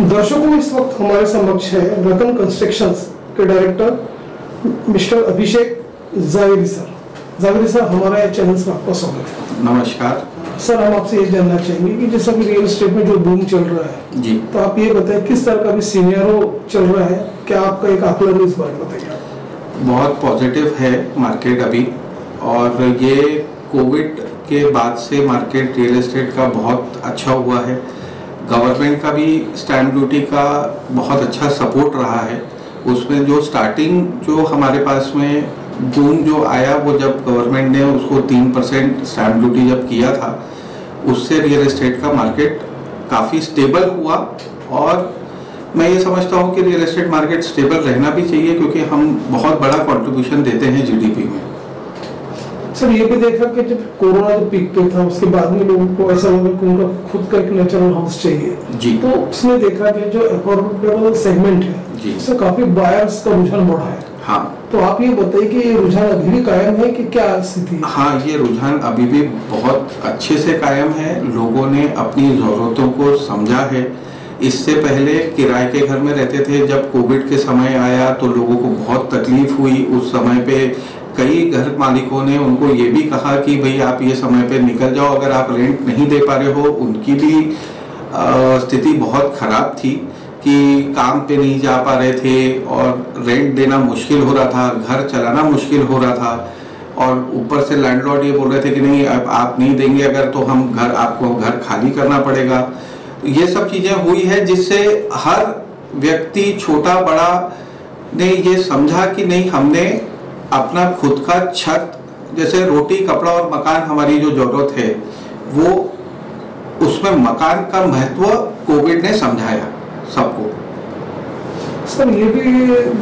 दर्शकों इस वक्त हमारे समक्ष है रतन कंस्ट्रक्शंस के director mister Abhishek Javeri sir. Javeri sir हमारे चैनल से आपका स्वागत है। नमस्कार। सर हम आपसे ये जानना चाहेंगे कि जैसा कि रियल एस्टेट में जो बूम चल रहा है जी। तो आप ये बताएँ किस तरह का भी सीनियरो चल रहा है? क्या आपका एक आकलन इस बारे में बताइए बहुत पॉजिटिव है मार्केट अभी और ये कोविड के बाद से मार्केट रियल एस्टेट का बहुत अच्छा हुआ है। गवर्नमेंट का भी स्टैम्प ड्यूटी का बहुत अच्छा सपोर्ट रहा है। उसमें जो स्टार्टिंग जो हमारे पास में जून जो आया, वो जब गवर्नमेंट ने उसको तीन परसेंट स्टैम्प ड्यूटी जब किया था, उससे रियल एस्टेट का मार्केट काफ़ी स्टेबल हुआ और मैं ये समझता हूँ कि रियल एस्टेट मार्केट स्टेबल रहना भी चाहिए, क्योंकि हम बहुत बड़ा कंट्रीब्यूशन देते हैं जीडीपी में। सर ये भी देखा कि जब कोरोना जो पीक पे था उसके बाद में लोगों को ऐसा लगा कि उनका खुद का एक नेचुरल हाउस चाहिए। जी। तो उसमें देखा कि जो अफोर्डेबल सेगमेंट है जी। उससे काफ़ी बायर्स का रुझान बढ़ा है। हाँ। तो आप ये बताइए कि ये रुझान अभी भी कायम है कि क्या स्थिति है? हाँ ये रुझान अभी भी बहुत अच्छे से कायम है। लोगों ने अपनी ज़रूरतों को समझा है। इससे पहले किराए के घर में रहते थे। जब कोविड के समय आया तो लोगों को बहुत तकलीफ़ हुई। उस समय पे कई घर मालिकों ने उनको ये भी कहा कि भाई आप ये समय पे निकल जाओ, अगर आप रेंट नहीं दे पा रहे हो, उनकी भी स्थिति बहुत खराब थी कि काम पे नहीं जा पा रहे थे और रेंट देना मुश्किल हो रहा था, घर चलाना मुश्किल हो रहा था और ऊपर से लैंडलॉर्ड ये बोल रहे थे कि नहीं, अब आप नहीं देंगे अगर तो हम घर, आपको घर खाली करना पड़ेगा। तो ये सब चीज़ें हुई है जिससे हर व्यक्ति छोटा बड़ा ने ये समझा कि नहीं, हमने अपना खुद का छत, जैसे रोटी, कपड़ा और मकान हमारी जो ज़रूरत है, वो उसमें मकान का महत्व कोविड ने समझाया सबको। सर ये भी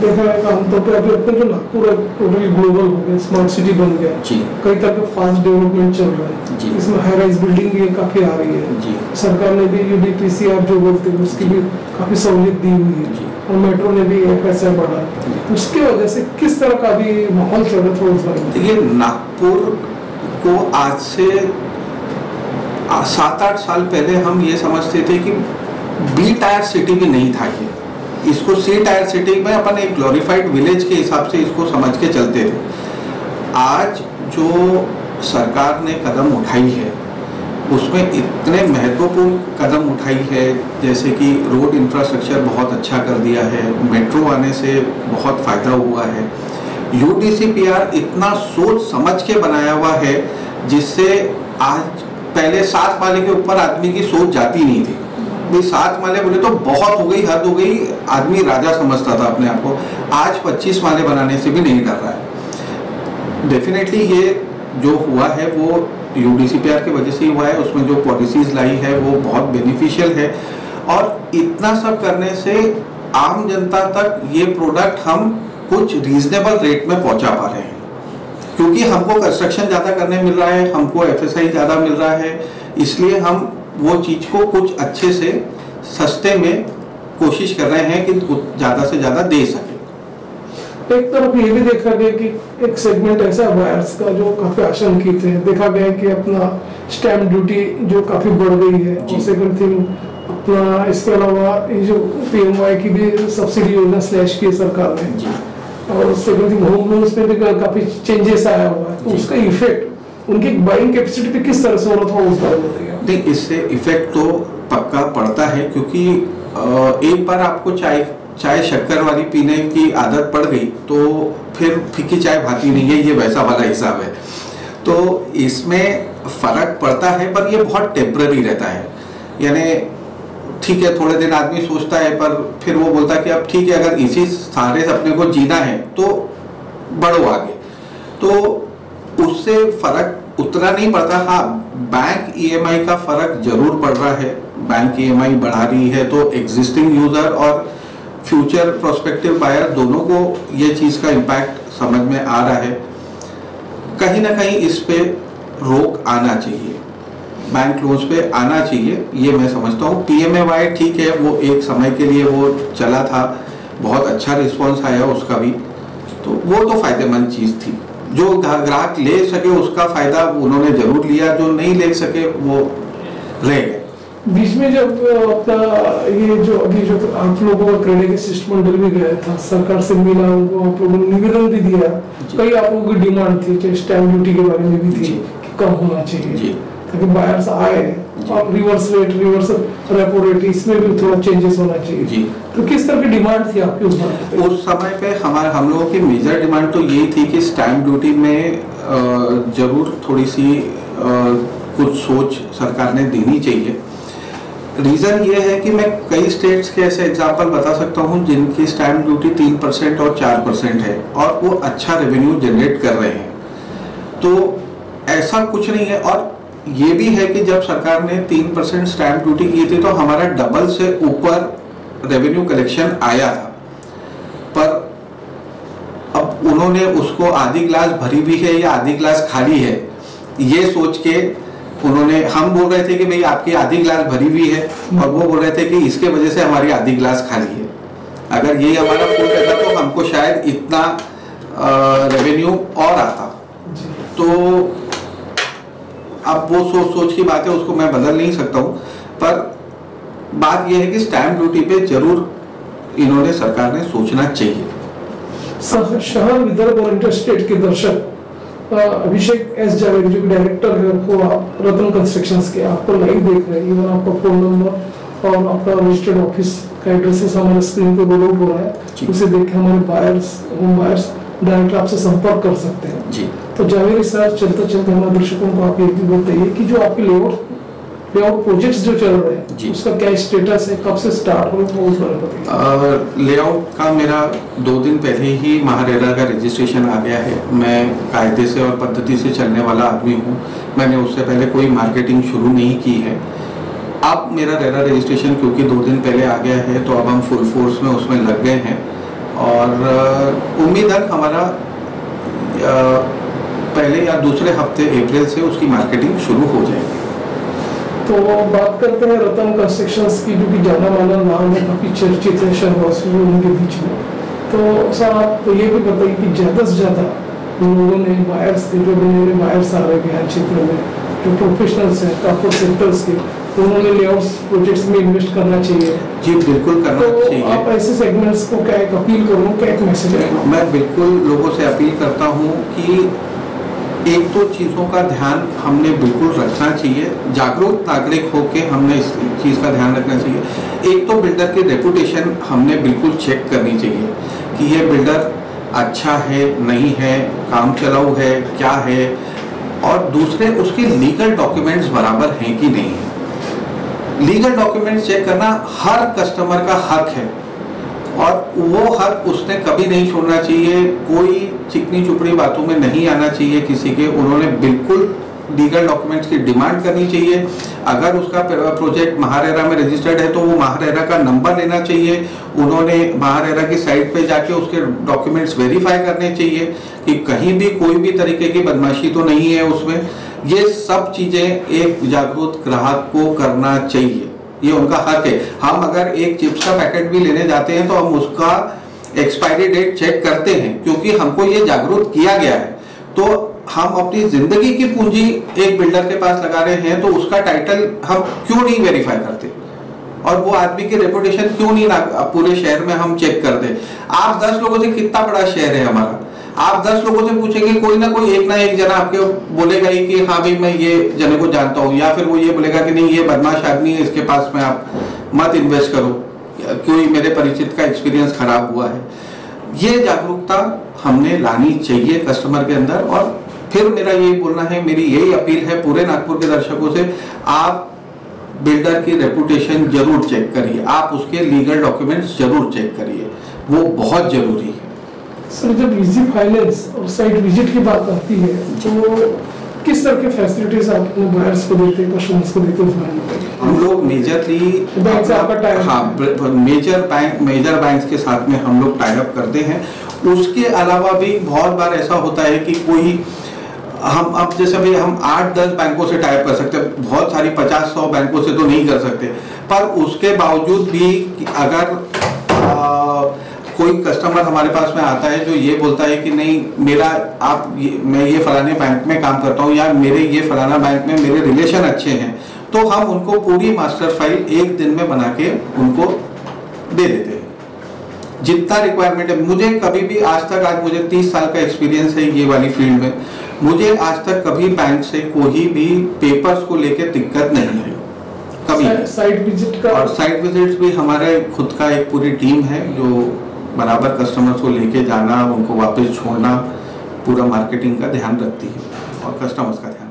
देखा है आमतौर पर अभी अपने जो नागपुर है टोटली ग्लोबल हो गया स्मार्ट सिटी बन गया। जी। कई तरह का फास्ट डेवलपमेंट चल रहा है। जी। इसमें हाई राइज बिल्डिंग भी काफ़ी आ रही है। जी। सरकार ने भी यूडीपीसीआर जो बोलते हैं उसकी भी काफ़ी सहूलियत दी हुई है। जी। और मेट्रो ने भी एक पैसा बढ़ा उसकी वजह से किस तरह का भी माहौल चल रहा था उस देखिए नागपुर को आज से सात आठ साल पहले हम ये समझते थे कि बी टायर सिटी भी नहीं था ये। इसको सी टायर सिटी में अपन एक ग्लोरीफाइड विलेज के हिसाब से इसको समझ के चलते थे। आज जो सरकार ने कदम उठाई है, उसमें इतने महत्वपूर्ण कदम उठाई है, जैसे कि रोड इंफ्रास्ट्रक्चर बहुत अच्छा कर दिया है मेट्रो आने से बहुत फ़ायदा हुआ है। यूडीसीपीआर इतना सोच समझ के बनाया हुआ है, जिससे आज पहले सात पाले के ऊपर आदमी की सोच जाती नहीं थी। भाई सात माले बोले तो बहुत हो गई, हद हो गई, आदमी राजा समझता था अपने आप को। आज पच्चीस माले बनाने से भी नहीं डर रहा है। डेफिनेटली ये जो हुआ है, वो यूडीसीपीआर की वजह से हुआ है, उसमें जो पॉलिसीज़ लाई है, वो बहुत बेनिफिशियल है। और इतना सब करने से आम जनता तक ये प्रोडक्ट हम कुछ रीजनेबल रेट में पहुँचा पा रहे हैं। क्योंकि हमको कंस्ट्रक्शन ज़्यादा करने मिल रहा है, हमको एफ़ ज़्यादा मिल रहा है, इसलिए हम वो चीज़ को कुछ अच्छे से सस्ते में कोशिश कर रहे हैं कि ज़्यादा से ज़्यादा दे सके। एक तरफ़ ये भी देखा गया कि एक सेगमेंट ऐसा बायर्स का जो काफ़ी आशंकित है। देखा गया कि अपना स्टैम्प ड्यूटी जो काफ़ी बढ़ गई है। और सेकंड थिंग अपना इसके अलावा ये जो पीएमवाई की भी सब्सिडी योजना स्लैश की सरकार ने। और सेकंड थिंग होम लोन्स में भी काफ़ी चेंजेस आया हुआ है। तो उसका इफ़ेक्ट उनकी बाइंग कैपेसिटी पे किस तरह से हो रहा था उस बारे में बताइए। नहीं, इससे इफ़ेक्ट तो पक्का पड़ता है क्योंकि एक बार आपको चाय चाय शक्कर वाली पीने की आदत पड़ गई तो फिर फीकी चाय भाती नहीं है, ये वैसा वाला हिसाब है। तो इसमें फ़र्क पड़ता है, पर ये बहुत टेम्पररी रहता है। यानी ठीक है, थोड़े दिन आदमी सोचता है, पर फिर वो बोलता है कि अब ठीक है, अगर इसी सहारे से अपने को जीना है तो बढ़ो आगे। तो उससे फ़र्क उतना नहीं पड़ता। हाँ बैंक ईएमआई का फ़र्क ज़रूर पड़ रहा है। बैंक ईएमआई बढ़ा रही है तो एग्जिस्टिंग यूज़र और फ्यूचर प्रोस्पेक्टिव बायर दोनों को ये चीज़ का इम्पैक्ट समझ में आ रहा है। कहीं ना कहीं इस पे रोक आना चाहिए। बैंक लोन्स पे आना चाहिए, ये मैं समझता हूँ। पी पीएमएवाई ठीक है, वो एक समय के लिए वो चला था। बहुत अच्छा रिस्पॉन्स आया उसका भी। तो वो तो फ़ायदेमंद चीज़ थी। जो ग्राहक ले सके उसका फ़ायदा उन्होंने ज़रूर लिया जो नहीं ले सके वो रह गए। बीच में जब अपना ये जो अभी जो आप लोगों का क्रेडिट के सिस्टम मंडल भी गया था सरकार से मिला उनको आप लोगों ने निवेदन भी दिया। कई आप लोगों की डिमांड थी चाहे स्टैम्प ड्यूटी के बारे में भी थी कि कम होना चाहिए ताकि बायर्स आए। और reverse rate reverse repo rate इसमें भी थोड़ा चेंजेस होना चाहिए। जी। तो किस तरह की डिमांड थी आपकी पे? उस समय पे हमारे हम लोगों की मेजर डिमांड तो यही थी कि स्टैम्प ड्यूटी में ज़रूर थोड़ी सी कुछ सोच सरकार ने देनी चाहिए। रीज़न ये है कि मैं कई स्टेट्स के ऐसे एग्जांपल बता सकता हूँ जिनकी स्टैम्प ड्यूटी तीन परसेंट और चार परसेंट है और वो अच्छा रेवेन्यू जनरेट कर रहे हैं। तो ऐसा कुछ नहीं है और ये भी है कि जब सरकार ने तीन परसेंट स्टैम्प ड्यूटी की थी तो हमारा डबल से ऊपर रेवेन्यू कलेक्शन आया था। पर अब उन्होंने उसको आधी ग्लास भरी भी है या आधी ग्लास खाली है ये सोच के उन्होंने हम बोल रहे थे कि भाई आपकी आधी ग्लास भरी हुई है और वो बोल रहे थे कि इसके वजह से हमारी आधी ग्लास खाली है। अगर ये हमारा फ़ूड रहता तो हमको शायद इतना रेवेन्यू और आता। तो अब वो सोच सोच की बात है उसको मैं बदल नहीं सकता हूँ। पर बात यह है कि स्टैम्प ड्यूटी पे ज़रूर इन्होंने सरकार ने सोचना चाहिए। शहर विदर्भ और इंटरस्टेट के दर्शक अभिषेक एस जावेद जो डायरेक्टर है वो आप रतन कंस्ट्रक्शन के आपको लाइव देख रहे हैं इवन आपका फ़ोन नंबर और आपका रजिस्टर्ड ऑफ़िस का एड्रेसेस हमारे स्क्रीन पे बोलो हो रहा है। उसे देख के हमारे बायर्स होम बायर्स डायरेक्ट आपसे संपर्क कर सकते हैं। जी। तो जावेद सर चलते चलते हमारे दर्शकों को आप ये भी बताइए कि जो आपके लेआउट लेआउट प्रोजेक्ट्स जो चल रहे हैं जी। उसका क्या स्टेटस है कब से स्टार्ट हो वो उस बारे में लेआउट का मेरा दो दिन पहले ही महारेरा का रजिस्ट्रेशन आ गया है। मैं कायदे से और पद्धति से चलने वाला आदमी हूँ। मैंने उससे पहले कोई मार्केटिंग शुरू नहीं की है। अब मेरा रेरा रजिस्ट्रेशन क्योंकि दो दिन पहले आ गया है तो अब हम फुल फोर्स में उसमें लग गए हैं। और उम्मीद है हमारा पहले या दूसरे हफ़्ते अप्रैल से उसकी मार्केटिंग शुरू हो जाएगी। तो बात करते हैं रतन कंस्ट्रक्शंस की, जो कि जाना माना नाम है काफ़ी चर्चित है शहरवासियों उनके बीच में। तो सर आप तो ये भी बताइए कि ज़्यादा से ज़्यादा लोगों ने बायर्स थे जो नए बायर्स आ रहे हैं क्षेत्र में जो प्रोफेशनल्स हैं काफ़ी सेक्टर्स के तो उन्होंने लेआउट्स प्रोजेक्ट्स में इन्वेस्ट करना चाहिए। जी बिल्कुल करना तो चाहिए। आप ऐसे सेगमेंट्स को क्या एक अपील करूँ क्या एक मैसेज मैं बिल्कुल लोगों से अपील करता हूँ कि एक दो चीज़ों का ध्यान हमने बिल्कुल रखना चाहिए। जागरूक नागरिक होके हमने इस चीज़ का ध्यान रखना चाहिए। एक तो बिल्डर की रेपुटेशन हमने बिल्कुल चेक करनी चाहिए कि ये बिल्डर अच्छा है नहीं है काम चलाऊ है क्या है। और दूसरे उसके लीगल डॉक्यूमेंट्स बराबर हैं कि नहीं है। लीगल डॉक्यूमेंट्स चेक करना हर कस्टमर का हक है। और वो हक उसने कभी नहीं छोड़ना चाहिए। कोई चिकनी चुपड़ी बातों में नहीं आना चाहिए किसी के। उन्होंने बिल्कुल लीगल डॉक्यूमेंट्स की डिमांड करनी चाहिए। अगर उसका प्रोजेक्ट महारेरा में रजिस्टर्ड है तो वो महारेरा का नंबर लेना चाहिए। उन्होंने महारेरा की साइट पे जाके उसके डॉक्यूमेंट्स वेरीफाई करने चाहिए कि कहीं भी कोई भी तरीके की बदमाशी तो नहीं है उसमें। ये सब चीज़ें एक जागरूक ग्राहक को करना चाहिए। ये उनका हक है। हम अगर एक चिप्स का पैकेट भी लेने जाते हैं तो हम उसका एक्सपायरी डेट चेक करते हैं, क्योंकि हमको ये जागरूक किया गया है। तो हम अपनी ज़िंदगी की पूंजी एक बिल्डर के पास लगा रहे हैं तो उसका टाइटल हम क्यों नहीं वेरीफाई करते? और वो आदमी की रेपुटेशन क्यों नहीं पूरे शहर में हम चेक करते आप दस लोगों से कितना बड़ा शहर है हमारा? आप दस लोगों से पूछेंगे, कोई ना कोई एक ना एक जना आपके बोलेगा ही कि हाँ भाई मैं ये जने को जानता हूँ, या फिर वो ये बोलेगा कि नहीं, ये बदमाश आदमी है, इसके पास में आप मत इन्वेस्ट करो। क्योंकि मेरे परिचित का एक्सपीरियंस खराब हुआ है? ये जागरूकता हमने लानी चाहिए कस्टमर के अंदर और फिर मेरा यही बोलना है मेरी यही अपील है पूरे नागपुर के दर्शकों से आप बिल्डर की रेपुटेशन ज़रूर चेक करिए। आप उसके लीगल डॉक्यूमेंट्स ज़रूर चेक करिए। वो बहुत ज़रूरी है। सर जब इजी फाइनेंस और साइट विज़िट की बात आती है तो किस तरह के फैसिलिटीज़ आप अपने बायर्स को देते हैं कस्टमर्स को देते हैं हम लोग मेजरली बैंक हाँ मेजर बैंक मेजर बैंक्स के साथ में हम लोग टाई अप करते हैं। उसके अलावा भी बहुत बार ऐसा होता है कि कोई हम अब जैसे भाई हम आठ दस बैंकों से टाइप कर सकते हैं बहुत सारी पचास सौ बैंकों से तो नहीं कर सकते। पर उसके बावजूद भी अगर आ, कोई कस्टमर हमारे पास में आता है जो ये बोलता है कि नहीं मेरा आप ये, मैं ये फलाने बैंक में काम करता हूँ या मेरे ये फलाना बैंक में मेरे रिलेशन अच्छे हैं तो हम उनको पूरी मास्टर फ़ाइल एक दिन में बना के उनको दे देते हैं। जितना रिक्वायरमेंट है मुझे कभी भी आज तक आज मुझे 30 साल का एक्सपीरियंस है ये वाली फ़ील्ड में। मुझे आज तक कभी बैंक से कोई भी पेपर्स को लेकर दिक्कत नहीं है कभी। साइट विज़िट का और साइट विज़िट भी हमारे खुद का एक पूरी टीम है जो बराबर कस्टमर्स को लेके जाना उनको वापस छोड़ना पूरा मार्केटिंग का ध्यान रखती है और कस्टमर्स का ध्यान